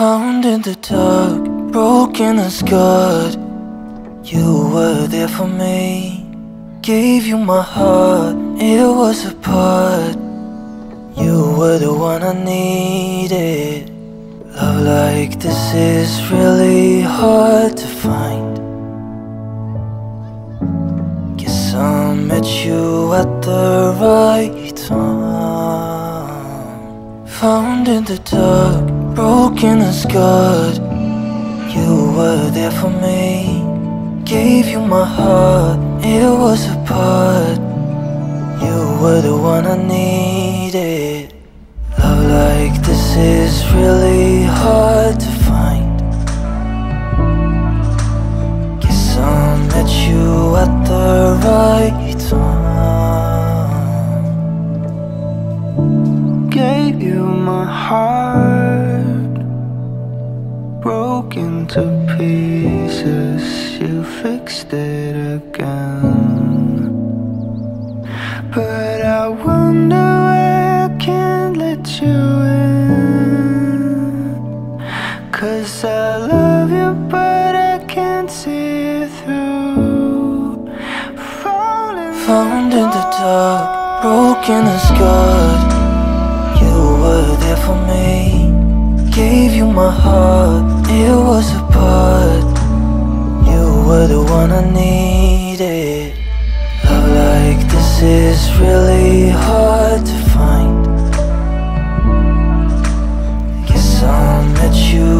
Found in the dark, broken and scarred. You were there for me. Gave you my heart, it was a part. You were the one I needed. Love like this is really hard to find. Guess I met you at the right time. Found in the dark, broken and scarred. You were there for me. Gave you my heart, it was a part. You were the one I needed. Love like this is really hard to find. Guess I met you at the right time. Gave you my heart, broken to pieces. You fixed it again. But I wonder why I can't let you in. Cause I love you, but I can't see it through. Falling Found in the dark, broken and scarred. You were there for me. Gave you my heart, it was a part. You were the one I needed. Love like this is really hard to find. Guess I met you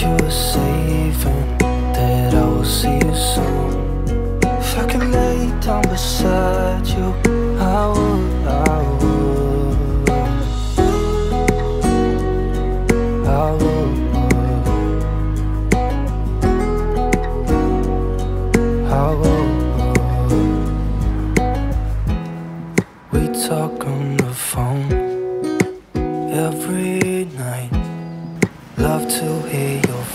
hope that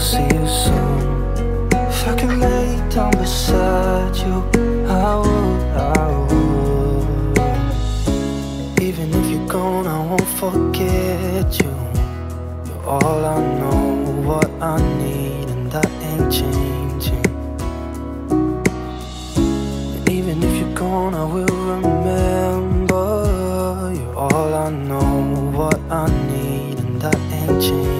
see you soon. If I could lay down beside you, I would, I would. Even if you're gone, I won't forget you. You're all I know, what I need, and that ain't changing. Even if you're gone, I will remember. You're all I know, what I need, and that ain't changing.